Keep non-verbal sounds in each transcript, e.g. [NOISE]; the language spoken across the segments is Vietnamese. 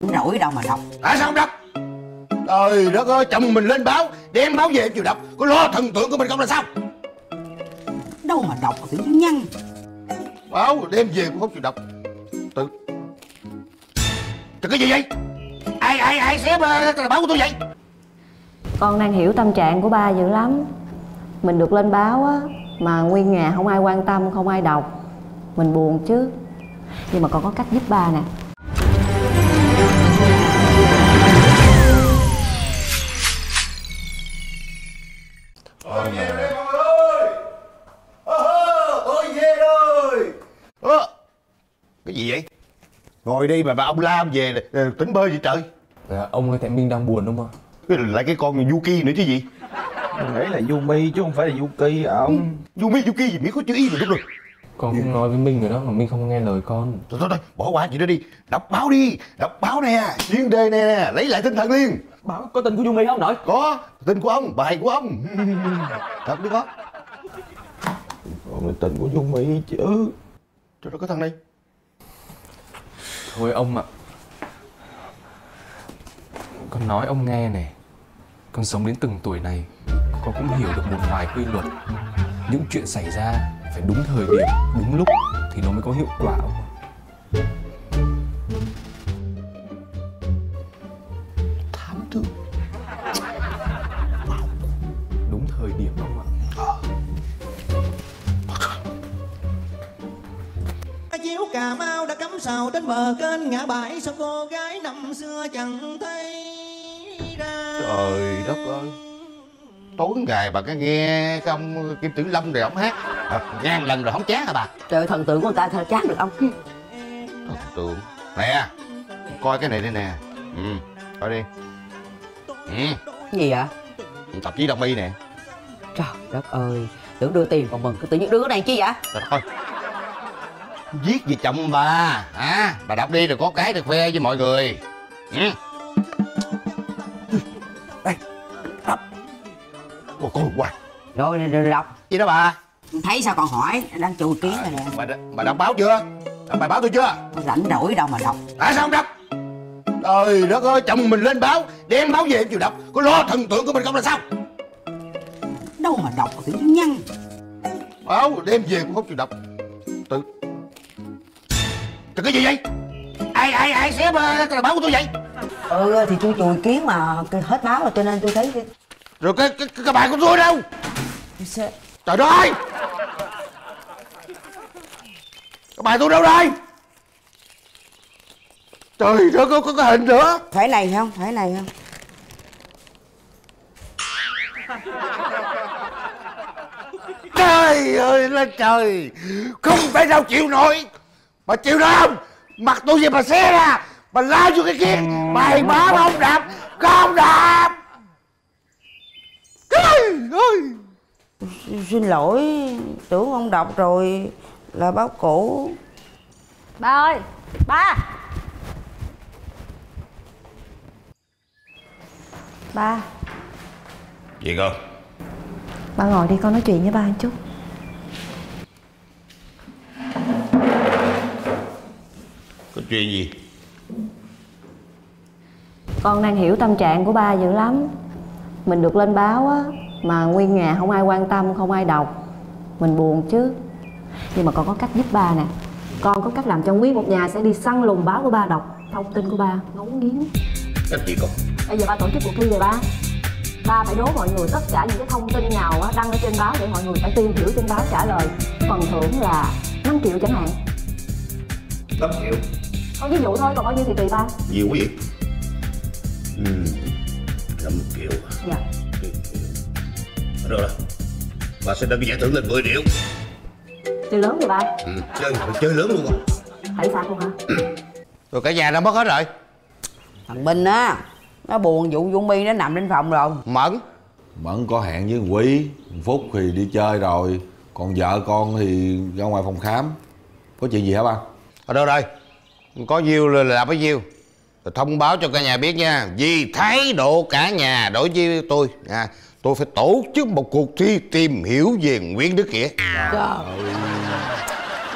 rỗi đâu mà đọc. Tại sao không đọc? Trời đất ơi chồng mình lên báo đem báo về chịu đọc. Có lo thần tượng của mình không là sao? Đâu mà đọc tự nhiên nhăn. Báo đem về cũng không chịu đọc. Tự. Trời cái gì vậy? Ai ai ai xếp uh, báo của tôi vậy? Con đang hiểu tâm trạng của ba dữ lắm. Mình được lên báo á Mà nguyên nhà không ai quan tâm, không ai đọc. Mình buồn chứ. Nhưng mà con có cách giúp ba nè tôi về rồi ơ cái gì vậy? Ngồi đi mà bà ông la ông về ờ, tính bơi gì trời. Dạ, ông ơi, tại Minh đang buồn không? Ạ? cái lại cái con Yuki nữa chứ gì? Đấy là Yumi chứ không phải là Yuki ông Yumi Yuki gì biết có chữ y mà đúng rồi Con cũng nói với Minh rồi đó, mà Minh không nghe lời con. thôi thôi thôi bỏ qua chuyện đó đi đọc báo đi đọc báo nè chuyên đề nè nè lấy lại tinh thần liền Bảo có tin của Yumi không nội có tin của ông bài của ông [LAUGHS] thật đi có Còn là tin của Yumi chứ cho nó có thằng này Thôi ông ạ. Con nói ông nghe này. Con sống đến từng tuổi này, con cũng hiểu được một vài quy luật. Những chuyện xảy ra phải đúng thời điểm, đúng lúc thì nó mới có hiệu quả. Thám thương Đúng thời điểm ông ạ. chiếu cà mau đã cắm sào trên bờ kênh ngã bãi sao cô gái năm xưa chẳng thấy ra. Trời đất ơi. Tối ngày bà cái nghe cái ông kim tử long rồi ông hát à, ngàn lần rồi không chán hả bà? Trời thần tượng của người ta sao chán được ông? Thần tượng. Nè coi cái này đây nè. Ừ coi đi. Ừ. Gì vậy? Tạp chí đông y nè. Trời đất ơi tưởng đưa tiền còn mừng cái tự nhiên đưa cái này chi vậy? Trời ơi. Viết về chồng bà. À, Bà đọc đi rồi có cái được khoe với mọi người. Ừ. Đây Đọc. Ồ con hoài rồi, rồi, rồi đọc. Gì đó bà thấy sao còn hỏi? Đang chùi kiến rồi nè Bà, bà đọc báo chưa? Đọc bài báo tôi chưa? Rảnh rỗi đâu mà đọc. Tại sao không đọc? Trời đất ơi chồng mình lên báo Đem báo về em chịu đọc. Có lo thần tượng của mình không là sao? Đâu mà đọc tự nhiên nhăn. Báo đem về cũng không chịu đọc. Tự Trời cái gì vậy? Ai ai ai xếp uh, báo của tôi vậy? Ừ thì tôi chùi kiến mà hết báo rồi cho nên tôi thấy Rồi cái cái, cái bài của tôi đâu? Trời đất ơi Cái bài tôi đâu rồi Trời đất ơi có cái hình nữa. Phải này không? Phải này không? Trời ơi là trời. Không phải đâu chịu nổi. Mà chịu nổi không? Mặt tôi gì mà xé ra. Mà lao vô cái kia. Mày báo không đạp. Không đạp. Trời ơi. Xin lỗi tưởng ông đọc rồi là báo cũ Ba ơi, ba. Ba, Gì con. Ba ngồi đi con nói chuyện với ba một chút. Có chuyện gì? Con đang hiểu tâm trạng của ba dữ lắm. Mình được lên báo á Mà nguyên nhà không ai quan tâm, không ai đọc. Mình buồn chứ Nhưng mà con có cách giúp ba nè. Con có cách làm cho nguyên một nhà sẽ đi săn lùng báo của ba đọc Thông tin của ba. Ngấu nghiến. Cách gì con? Bây giờ ba tổ chức cuộc thi rồi ba. Ba phải đố mọi người tất cả những cái thông tin nào á, đăng ở trên báo để mọi người phải tìm hiểu trên báo trả lời. Phần thưởng là 5 triệu chẳng hạn. 5 triệu. Con ví dụ thôi, còn bao nhiêu thì tùy ba. Nhiều quá vậy? Ừ 5 triệu. Dạ. Được rồi. Bà sẽ cái giải thưởng lên 10 triệu Chơi lớn rồi ba ừ. Chơi, chơi lớn luôn rồi Phải phạt luôn hả? Rồi cả nhà đã mất hết rồi. Thằng Minh á nó buồn vụ Dung Mi nó nằm trên phòng rồi. Mẫn. Mẫn có hẹn với Quý Phúc thì đi chơi rồi. Còn vợ con thì ra ngoài phòng khám. Có chuyện gì hả ba? Ở đâu đây? Có nhiêu là là bấy nhiêu Rồi Thông báo cho cả nhà biết nha. Vì thái độ cả nhà đối với tôi nha. Tôi phải tổ chức một cuộc thi tìm hiểu về Nguyễn Đức Nghĩa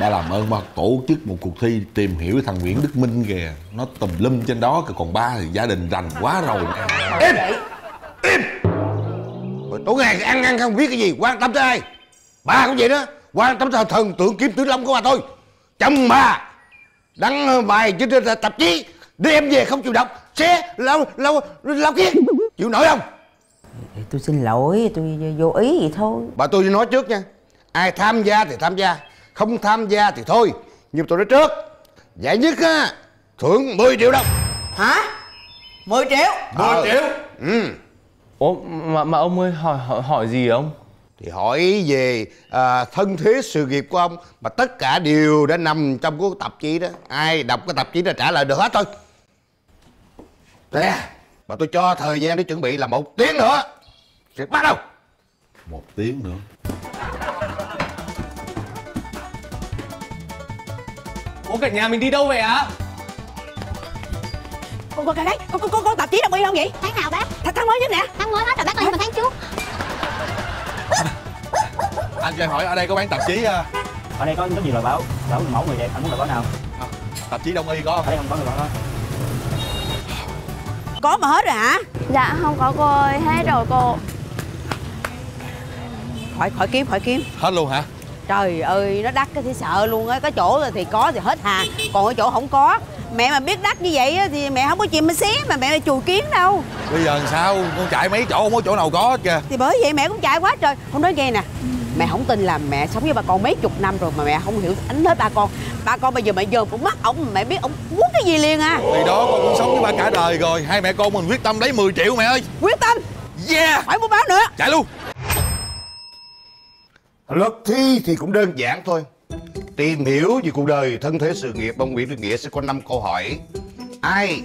ba làm ơn ba tổ chức một cuộc thi tìm hiểu thằng Nguyễn Đức Minh kìa. Nó tùm lum trên đó còn ba thì gia đình rành quá rồi. Im! Im! Rồi tối ngày ăn ăn không biết cái gì. Quan tâm tới ai? Ba cũng vậy đó. Quan tâm tới thần tượng kiếm tử long của bà thôi. Chồng bà đăng bài trên tạp chí đem về không chịu đọc. Xe lao lao lao kia. Chịu nổi không? Tôi xin lỗi tôi vô ý vậy thôi. Bà tôi nói trước nha. Ai tham gia thì tham gia không tham gia thì thôi. Nhưng tôi nói trước giải nhất á thưởng 10 triệu đồng. Hả? 10 triệu? 10 triệu? Ừ. Ủa mà, mà ông ơi hỏi, hỏi hỏi gì ông? Thì hỏi về à, thân thế sự nghiệp của ông mà tất cả đều đã nằm trong cái tạp chí đó. Ai đọc cái tạp chí đó trả lời được hết thôi. Nè mà tôi cho thời gian để chuẩn bị là một tiếng nữa. Sẽ bắt đầu. Một tiếng nữa Ủa cả nhà mình đi đâu vậy ạ? Con con cái đấy con con con, con tạp chí đồng y không vậy? Tháng nào bác? Tháng tháng mới nhất nè. Tháng mới hết rồi bác ơi mà tháng trước. Anh cho em hỏi ở đây có bán tạp chí à, ở đây có rất nhiều loại báo báo người mẫu người đẹp anh muốn loại báo nào? Tạp chí đông y có ở không đây không có người báo đó. Có mà hết rồi hả? Dạ không có cô ơi hết rồi cô. Khỏi khỏi kiếm khỏi kiếm. Hết luôn hả trời ơi nó đắt cái thấy sợ luôn á. Có chỗ thì có thì hết hàng còn ở chỗ không có. Mẹ mà biết đắt như vậy á, thì mẹ không có chìm mà xé mà mẹ là chùi kiến đâu. Bây giờ làm sao? Con chạy mấy chỗ không có chỗ nào có hết kìa. Thì bởi vậy mẹ cũng chạy quá trời. Không nói nghe nè mẹ không tin là mẹ sống với ba con mấy chục năm rồi mà mẹ không hiểu ánh hết ba con. Ba con bây giờ mẹ dòm cũng mắt ổng mẹ biết ổng muốn cái gì liền à. Thì đó con cũng sống với ba cả đời rồi. Hai mẹ con mình quyết tâm lấy 10 triệu mẹ ơi. Quyết tâm? Yeah! Phải mua báo nữa. Chạy luôn luật thi thì cũng đơn giản thôi. Tìm hiểu về cuộc đời thân thế sự nghiệp ông Nguyễn Đức Nghĩa sẽ có 5 câu hỏi. Ai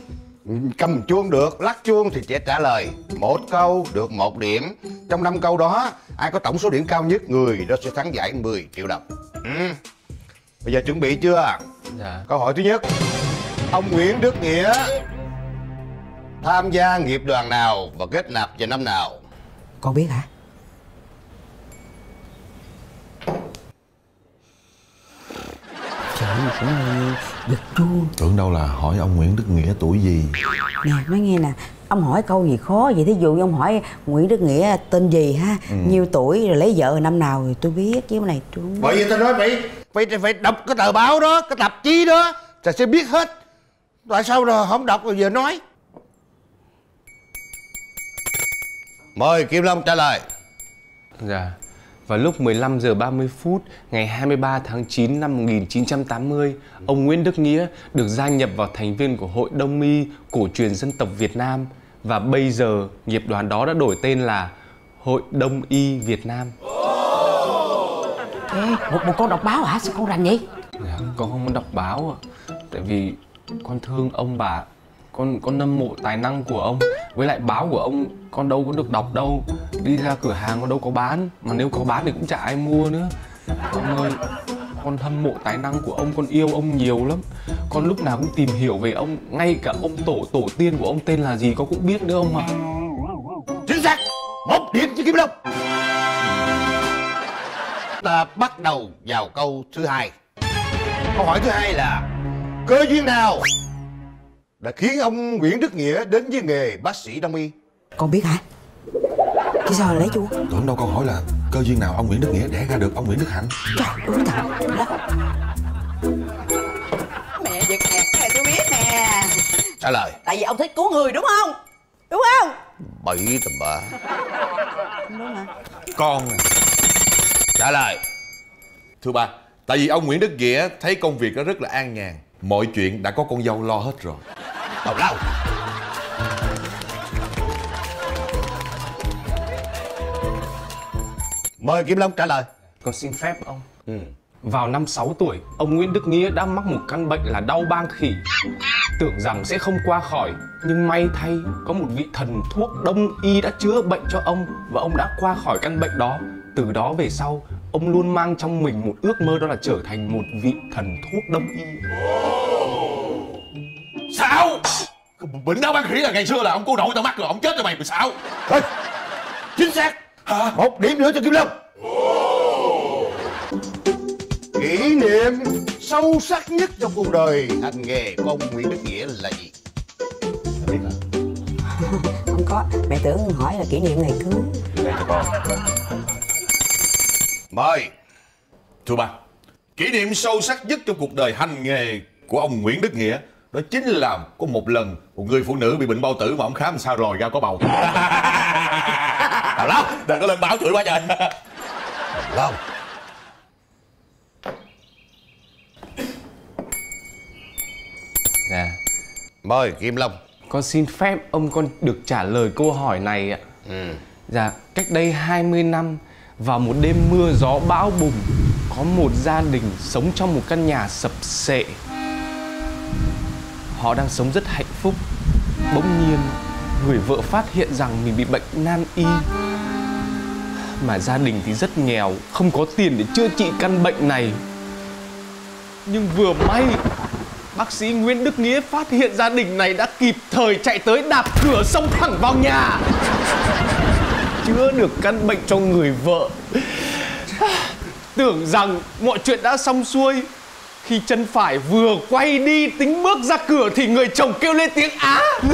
cầm chuông được lắc chuông thì sẽ trả lời. Một câu được một điểm. Trong năm câu đó ai có tổng số điểm cao nhất người đó sẽ thắng giải 10 triệu đồng. Ừ. bây giờ chuẩn bị chưa? Dạ. Câu hỏi thứ nhất. Ông Nguyễn Đức Nghĩa tham gia nghiệp đoàn nào và kết nạp vào năm nào? Con biết hả trời cũng giật chuông tưởng đâu là hỏi ông Nguyễn Đức Nghĩa tuổi gì? Nè nói nghe nè ông hỏi câu gì khó vậy? Thí dụ ông hỏi Nguyễn Đức Nghĩa tên gì ha? Nhiêu tuổi rồi lấy vợ năm nào thì tôi biết chứ cái này tôi không biết. bởi vì tôi nói phải phải phải đọc cái tờ báo đó cái tạp chí đó thì sẽ biết hết. Tại sao rồi? Không đọc rồi giờ nói. Mời Kim Long trả lời. Dạ vào lúc 15 giờ 30 phút ngày 23 tháng 9 năm 1980, ông Nguyễn Đức Nghĩa được gia nhập vào thành viên của Hội Đông y Cổ truyền Dân tộc Việt Nam. Và bây giờ nghiệp đoàn đó đã đổi tên là Hội Đông y Việt Nam. Ê, một, một con đọc báo hả? Sao con rành vậy? Dạ, con không muốn đọc báo ạ. Tại vì con thương ông bà Con con hâm mộ tài năng của ông với lại báo của ông con đâu có được đọc đâu. Đi ra cửa hàng con đâu có bán. Mà nếu có bán thì cũng chả ai mua nữa. Ông ơi, Con hâm mộ tài năng của ông, Con yêu ông nhiều lắm. Con lúc nào cũng tìm hiểu về ông. Ngay cả ông tổ tổ tiên của ông tên là gì Con cũng biết nữa ông ạ. Chính xác. Một điểm cho Kim Long. Ta bắt đầu vào câu thứ hai. Câu hỏi thứ hai là, cơ duyên nào đã khiến ông Nguyễn Đức Nghĩa đến với nghề bác sĩ đông y con biết hả? Chứ sao lại lấy chuông tưởng đâu câu hỏi là cơ duyên nào ông Nguyễn Đức Nghĩa đẻ ra được ông Nguyễn Đức Hạnh? Trời đúng thật. Đó mẹ giật nè cái này tôi biết nè. Trả lời. Tại vì ông thích cứu người đúng không? Đúng không? Bậy tầm bạ. Đúng hả? Con trả lời. Thưa ba tại vì ông Nguyễn Đức Nghĩa thấy công việc nó rất là an nhàn. Mọi chuyện đã có con dâu lo hết rồi lao mời Kim Long trả lời Con xin phép ông ừ. Vào năm 6 tuổi, ông Nguyễn Đức Nghĩa đã mắc một căn bệnh là đau bang khỉ. Tưởng rằng sẽ không qua khỏi, nhưng may thay có một vị thần thuốc đông y đã chữa bệnh cho ông và ông đã qua khỏi căn bệnh đó. Từ đó về sau, ông luôn mang trong mình một ước mơ đó là trở thành một vị thần thuốc đông y. sao bệnh đau ban khỉ là ngày xưa là ông cô nội tao mắc rồi ông chết cho mày mày sao Thôi, chính xác một điểm nữa cho Kim Long Kỷ niệm sâu sắc nhất trong cuộc đời hành nghề của ông Nguyễn Đức Nghĩa là gì? Biết hả? [LAUGHS] không có mẹ tưởng hỏi là kỷ niệm ngày cưới Đây cho con. Mời. Thưa ba, kỷ niệm sâu sắc nhất trong cuộc đời hành nghề của ông Nguyễn Đức Nghĩa đó chính là có một lần một người phụ nữ bị bệnh bao tử mà ông khám sao rồi ra có bầu. [LAUGHS] Nào lắm, đừng có lên báo chửi quá trời. Long. Dạ Mời Kim Long. Con xin phép ông con được trả lời câu hỏi này ạ Ừ. Dạ, cách đây 20 năm Vào một đêm mưa gió bão bùng Có một gia đình sống trong một căn nhà sập sệ Họ đang sống rất hạnh phúc. Bỗng nhiên, Người vợ phát hiện rằng mình bị bệnh nan y. Mà gia đình thì rất nghèo, Không có tiền để chữa trị căn bệnh này. Nhưng vừa may, Bác sĩ Nguyễn Đức Nghĩa phát hiện gia đình này đã kịp thời chạy tới đạp cửa xông thẳng vào nhà. Chữa được căn bệnh cho người vợ. Tưởng rằng mọi chuyện đã xong xuôi khi chân phải vừa quay đi tính bước ra cửa Thì người chồng kêu lên tiếng á! [LAUGHS]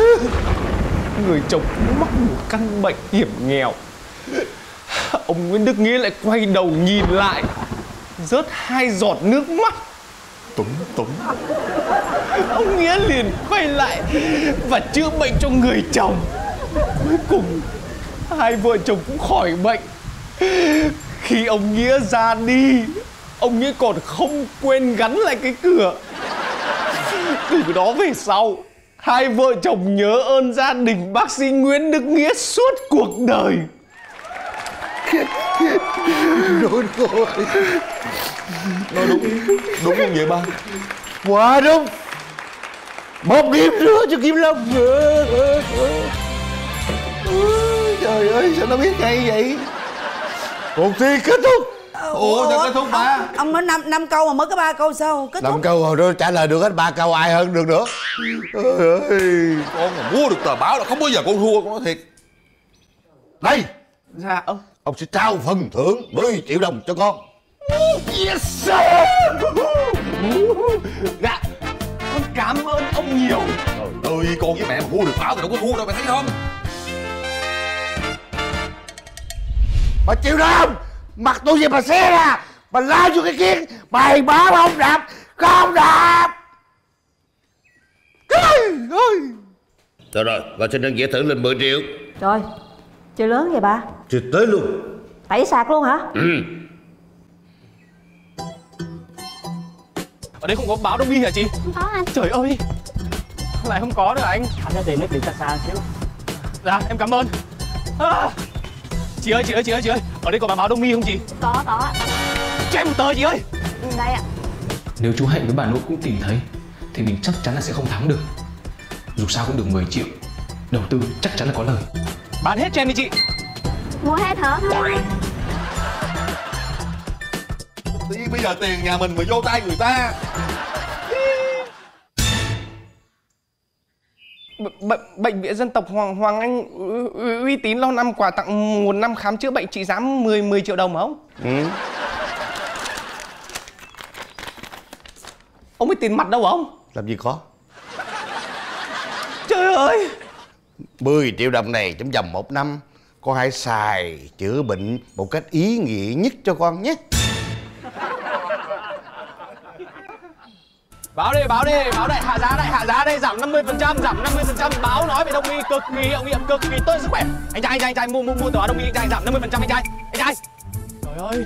Người chồng cũng mắc một căn bệnh hiểm nghèo. [LAUGHS] Ông Nguyễn Đức Nghĩa lại quay đầu nhìn lại Rớt hai giọt nước mắt. Tuấn, Tuấn. [LAUGHS] Ông Nghĩa liền quay lại và chữa bệnh cho người chồng. Cuối cùng hai vợ chồng cũng khỏi bệnh. Khi ông Nghĩa ra đi Ông Nghĩa còn không quên gắn lại cái cửa Từ đó về sau Hai vợ chồng nhớ ơn gia đình bác sĩ Nguyễn Đức Nghĩa suốt cuộc đời Đúng rồi. Nói đúng, đúng không vậy ba? Quá đúng. Một điểm nữa cho Kim Long. Trời ơi, sao nó biết hay vậy? Cuộc thi kết thúc. Ủa, sao kết thúc ba? ông, nói năm năm câu mà mới có ba câu sao kết Năm thúc câu hồi đó trả lời được hết ba câu ai hơn được nữa. Ơi. Con mà mua được tờ báo là không bao giờ con thua, con nói thiệt. Đây, Dạ ông ông sẽ trao phần thưởng 10 triệu đồng cho con. Yes sir Dạ Con cảm ơn ông nhiều Trời ơi, con với mẹ mà mua được báo thì đâu có thua đâu, mày thấy không? Bà chịu đồng Mặt tôi về bà xe ra. Bà lao vô cái kiến Mày báo không đạp. Không đạp. Trời ơi Rồi rồi Bà xin đơn giải thưởng lên 10 triệu. Trời Chơi lớn vậy ba Chưa tới luôn. Tẩy sạc luôn hả? Ừ. Ở đây không có báo đông y hả chị? Không có anh. Trời ơi. Lại không có nữa anh. Anh sẽ tìm nước điện xa xa xíu. Dạ em cảm ơn. À, Chị ơi chị ơi chị ơi chị ơi Ở đây có báo đông y không chị? Có có ạ. Cho em một tờ chị ơi. Ừ, Đây ạ. Nếu chú Hạnh với bà nội cũng tìm thấy Thì mình chắc chắn là sẽ không thắng được. Dù sao cũng được 10 triệu. Đầu tư chắc chắn là có lời. Bán hết cho em đi chị. Mua hết hả? Nhiên bây giờ tiền nhà mình mà vô tay người ta B- bệnh viện dân tộc Hoàng Hoàng Anh uy- tín lâu năm quà tặng một năm khám chữa bệnh trị giá 10 10 triệu đồng hả ông? Ừ Ông ấy tiền mặt đâu ông? Làm gì có Trời ơi 10 triệu đồng này trong vòng một năm Con hãy xài chữa bệnh một cách ý nghĩa nhất cho con nhé Báo đi, báo đi, báo đại hạ giá đại hạ giá đây, giảm 50%, giảm 50%, báo nói về đông y cực kỳ, hiệu nghiệm cực kỳ tốt sức khỏe. Anh trai, anh trai, anh trai, mua, mua, mua tờ đông y, anh trai, giảm 50% anh trai, anh trai. Trời ơi,